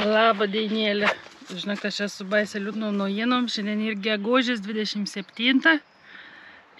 Labą dienėlę. Žinok, aš esu baisė liūdnom naujienom. Šiandien ir gegužės 27.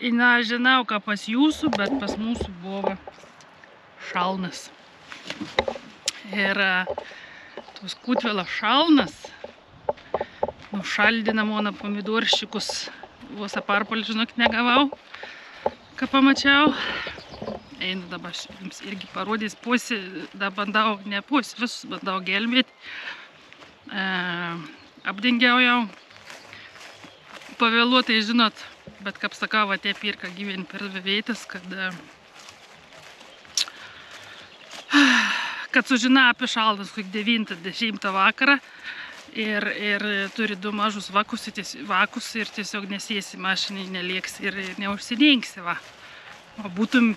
Ir na, žinau, ką pas jūsų, bet pas mūsų buvo šalnas. Ir tos kutvėlo šalnas nušaldina mano pomidorščiukus. Vos aparpolį, žinok, negavau, ką pamačiau. Einu dabar aš jums irgi parodys pusį, da bandau, ne pusį, visus bandau gelbėti. E, apdengiau jau. Pavėluotai, žinot, bet kaip sakau, atė pirka gyveni per vėvėtis, kad, e, kad sužina apie šaldas, kaip 9-10 vakarą. Ir, ir turi du mažus vakus, vakus ir tiesiog nesėsi mašinai, nelieks ir neužsidengsi va. O būtum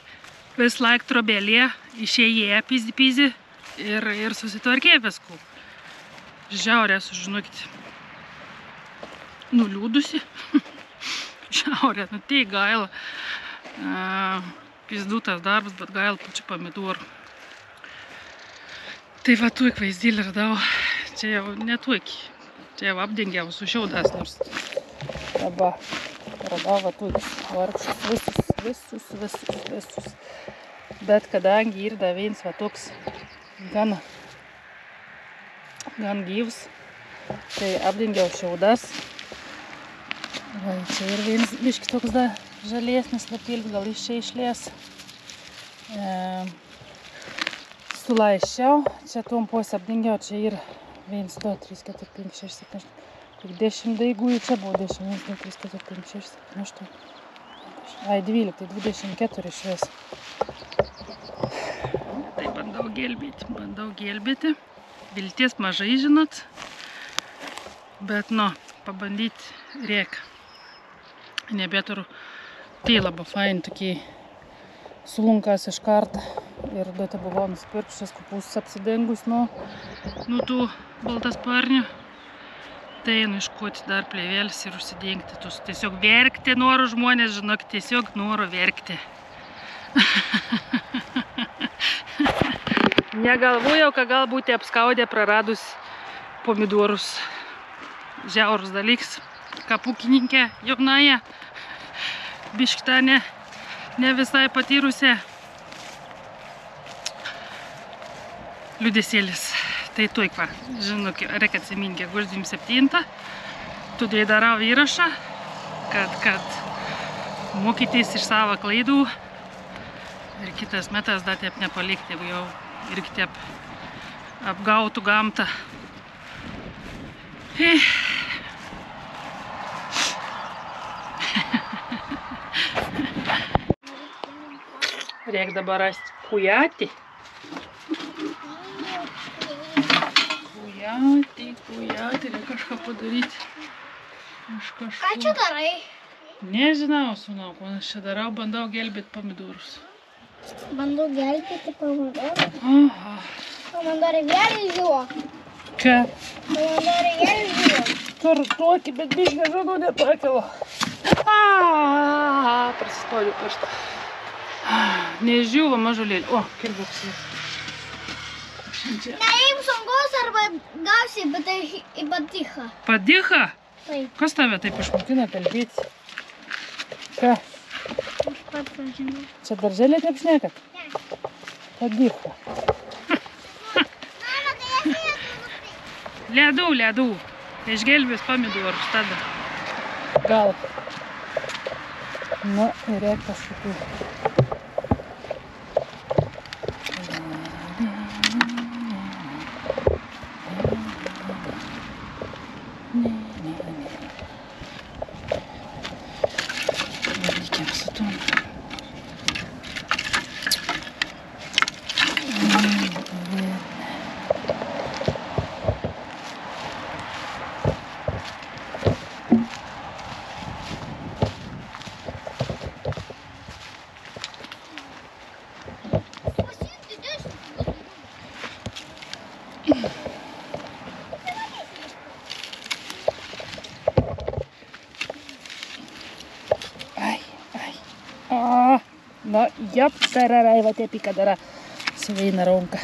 vis laik trobelėje, išėjė pizi pizi ir, ir susitvarkė viskų. Žiaurė, sužinokit, nuliūdusi. Žiaurė, nu tai gaila. Pizdutas darbas, bet gaila pačių pomidorų. Tai va tuik vaizdėlį radau. Čia jau netuik. Čia jau apdengiau su šiaudas, nors dabar radau va tuik vargšus visus, visus, visus, visus. Bet kadangi ir dar viens va toks gan, gan gyvs, tai apdengiau šiaudas. Va, čia ir vienas biški toks dar žalesnis lapėlis, gal iš čia išlės. E, sulaiščiau, čia tom puose apdengiau, čia ir 1, 2, 3, 4, 5, 6, 7, 8, 10 daigų, čia buvo 10, 1, 2, 3, 4, 5, 6, 7, 8, 10, ai 12, 24 iš vis. Tai bandau gelbėti, bandau gelbėti. Vilties mažai, žinot. Bet, nu, pabandyti rėk. Nebėturiu. Tai labai fain, tokie sulunkas iš karto. Ir duoti buvau nusipirkšęs kopūstus apsidengus nuo, nuo tų baltasparnių. Tai einu iškoti dar plėvėlis ir užsidengti. Tus tiesiog verkti noro žmonės, žinok, tiesiog noro verkti. Negalvojau, kad galbūt apskaudė praradus pomidorus. Žiaurus dalyks. Kapukininkė jaunaja. Biškta ne, ne visai patyrusią. Liudesėlis. Tai tuoj va, žinok, reikia atsiminti gegužės 27. Todėl darau įrašą, kad, kad mokytis iš savo klaidų ir kitas metas dar taip nepalikti, jau irgi taip apgautų gamtą. Eh. Reik dabar rasti kujatį. Kujatį, reikia kažką padaryti. Iš Ką kažko. čia darai? Nežinau, sunau, ko aš čia darau, bandau gelbėti pomidorus. Bandau gelbėti pomidorą. Aha. Pomidorai vėl žuvo. Ką? Pomidorai vėl žuvo. Tur tokį, bet biškai žodų nepakilo. Aaaa, prasistojau pirštą. Nežiūva mažulėlį. O, kirbuks. Čia. Arba gausi, bet tai į patichą. Padicha? Taip, Kas tave taip išmokina kalbėti? Ką? aš pats žinau. Čia darželė taip šnekat? Ne. Padicha. Mama, tai Ledų, ledų. Išgelbės pomidorus tada. Gal. Nu, ir reikia kažkokių. Ah, na jappärärä ei vate pikadara svinaronka.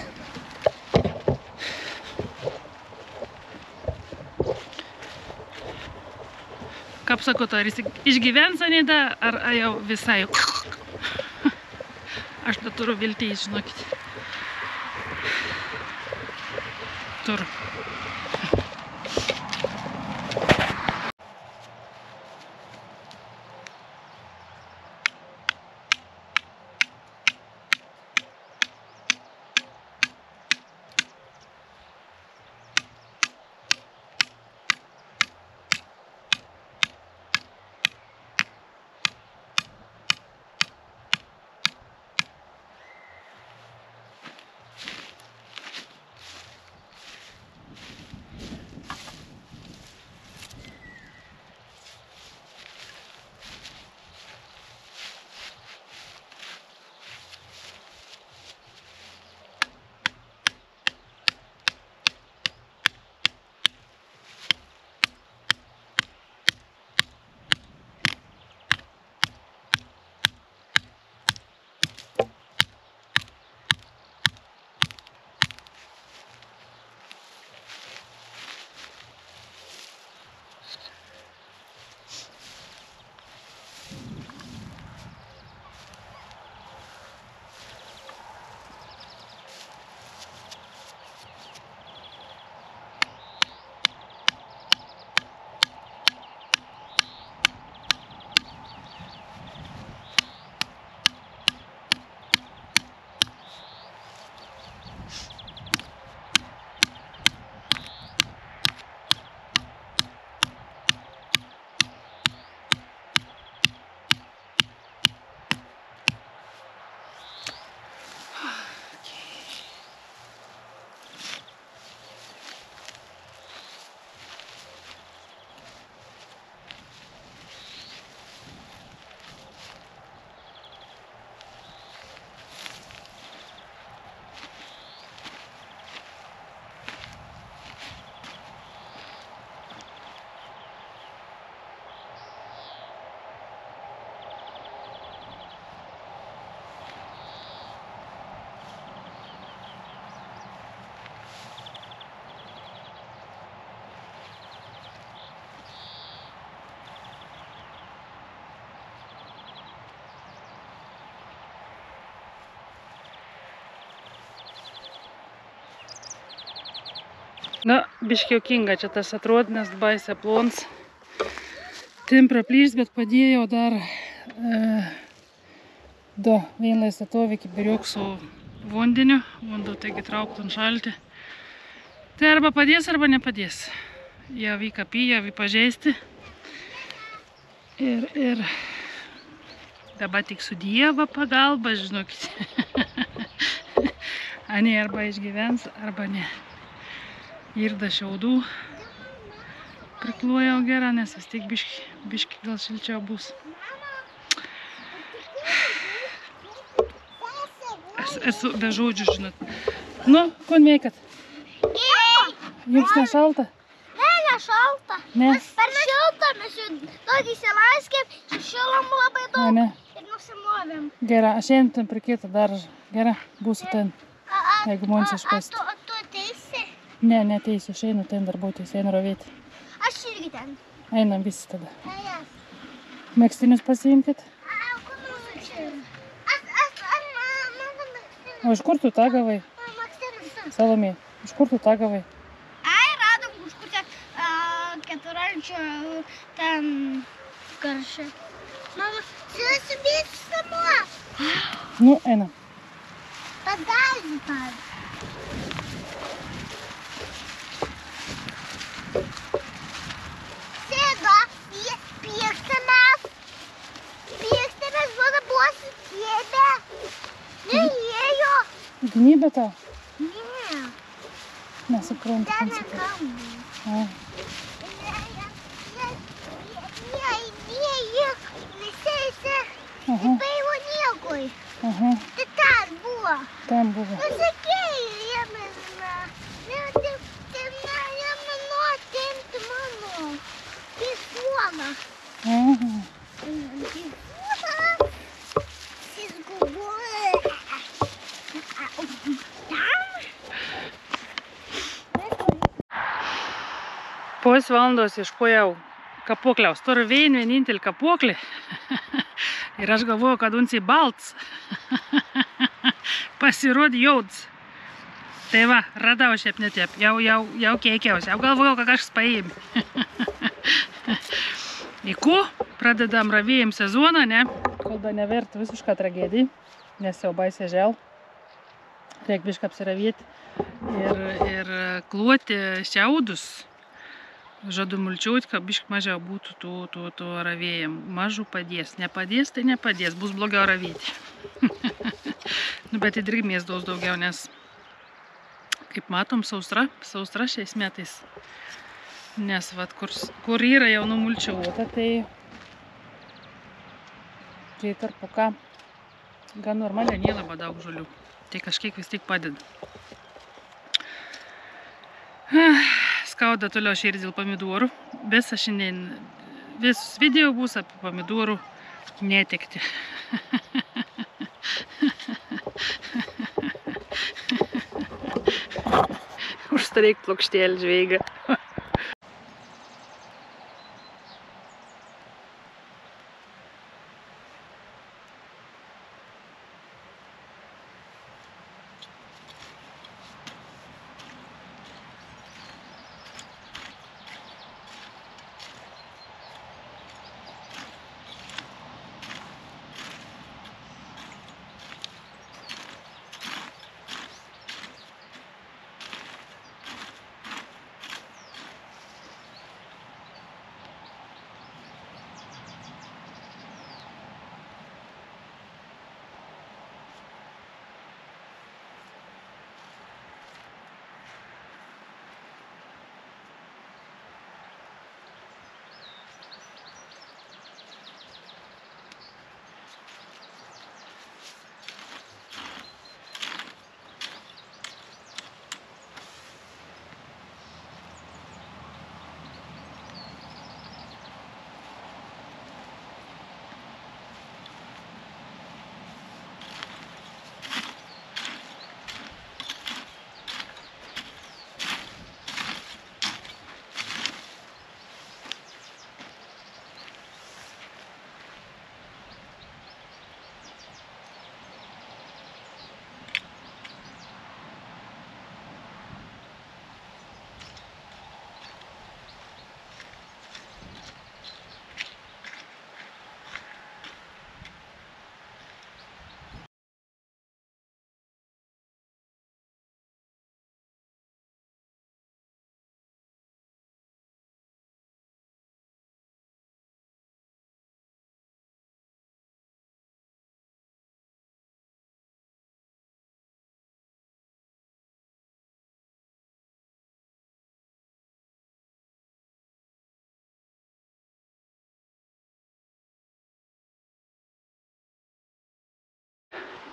Kaip sakot, ar jis išgyvens anėda, ar jau visai... Aš neturiu viltį, žinokit. Turiu. Na, biški jokinga čia tas atrodo, nes baisė plons. Tim praplys, bet padėjau dar e, du vienlai statovi kibiriuk su vandeniu. Vandu taigi trauktų ant šalti. Tai arba padės, arba nepadės. Jie vyka piją, vy pažeisti. Ir, ir dabar tik su Dievo pagalba, žinokit. Ani arba išgyvens, arba ne. Irda šiaudų prikluojau gerą, nes vis tiek biški, biški gal šilčiau bus. Aš esu be žodžių, žinot. Nu, ko veikat? Jums nešalta? Ne, ne šalta. Ne. Per šilta, mes jau daug įsilaskėm, šilom labai Ne, daug ne. ir nusimovėm. Gerai, aš einam ten prie kito daržo. Gerai, būsiu ten. Jeigu mums a- Ne, neteisiu, aš einu ten darbuotis, einu rovėti. Aš irgi ten. Einam visi tada. Mėgstinius pasiimkit. Čia? O iš kur tu tą gavai? Salomė, iš kur tu tą gavai? Ai, radom kažkur ten keturalčio ten karšė. Mama, susibėgs samo. Nu, einam. Pagalbi, pan. Gynybė tau? Ne, Nesuprantu. ten kaip sakai. nekalbu. A, Aha, Baivo niekoj. aha, Tai ten buvo. ten buvo. Pasakėjai, Jemina. Ne, tai, tai ne, Jemino, atimti mano. Tai suona. Aha. Pos valandos išpojau Kapuokliaus. Turiu vien vienintelį kapuoklį. Ir aš galvoju, kad unsiai balts. Pasirodė jauds. Tai va, radau šiaip netiep. Jau, jau, jau keikiausi. Jau galvojau, kad kažkas paėmė. Iku, pradedam ravėjim sezoną, ne? Kol dar nevert visišką tragediją, nes jau baisė žel. Reik bišką apsiravėti ir, ir kluoti šiaudus. Žadu mulčiuoti, kad biškai mažiau būtų tų, tų, tų ravėjim. Mažų padės. Nepadės, tai nepadės. Bus blogiau ravėti. nu, bet į drėgmės daug daugiau, nes kaip matom, sausra, sausra šiais metais. Nes vat, kur, kur yra jau numulčiuota, tai tai tarpuka gan normaliai nėra daug žolių. Tai kažkiek vis tik padeda. Skauda toliau širdį dėl pomidorų. Visą šiandien, visus video bus apie pomidorų netekti. Užstareik plokštėlį žveiga.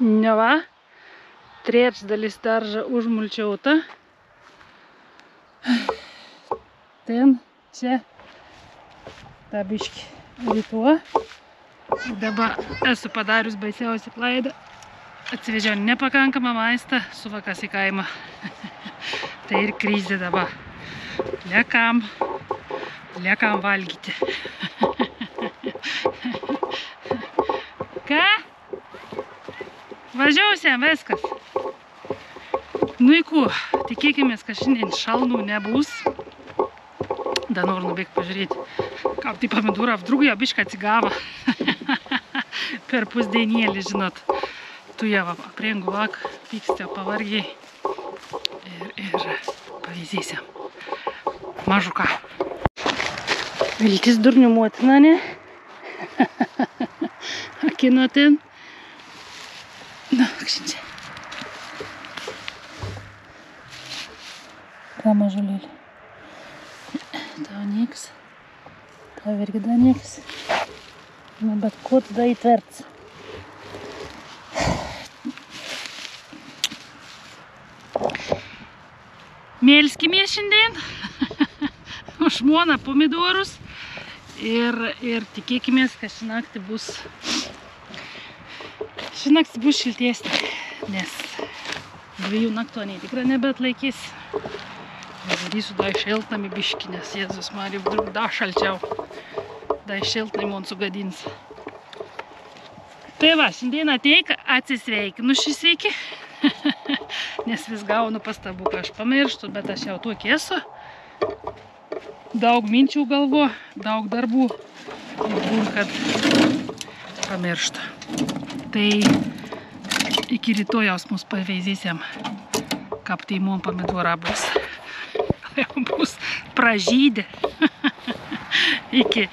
Neva, trečdalis daržą užmulčiauta. Ten, čia, tą biškį rytuo. Dabar esu padarius baisiausią klaidą. Atsivežiau nepakankamą maistą, suvakas į kaimą. tai ir krizė dabar. Liekam, liekam valgyti. Ką? Važiausiam, viskas. Nu į kuo, tikėkimės, kad šiandien šalnų nebus. Dar noriu nubėgti pažiūrėti, kaip tai pomidūra jau bišką atsigavo. per pusdienėlį, žinot. Tu jau aprengu vak, pykstė pavargiai. Ir, ir pavyzysiam. Mažuką. Viltis durnių motina, ne? Akino ten. Na, kšinčia. Ką mažulėlį? Tau nieks. Tau irgi dar nieks. Nu, bet ko tada įtverts? Mėlskimės šiandien. Už žmoną pomidorus. Ir, ir tikėkimės, kad ši naktį bus ši naktis bus šiltesnė, nes dviejų naktonė tikrai nebet į šiltnamį biškį, nes Jėzus Marija dar šalčiau. Dar į šiltnamį man sugadins. Tai va, šiandien ateik, atsisveikinu šį sėkį. nes vis gaunu pastabų, ką aš pamirštu, bet aš jau tokia esu. Daug minčių galvo, daug darbų. Ir kad pamirštu. Tai iki rytojaus mus paveizysim kapteimom pomidorą bus. Jau bus pražydė. iki.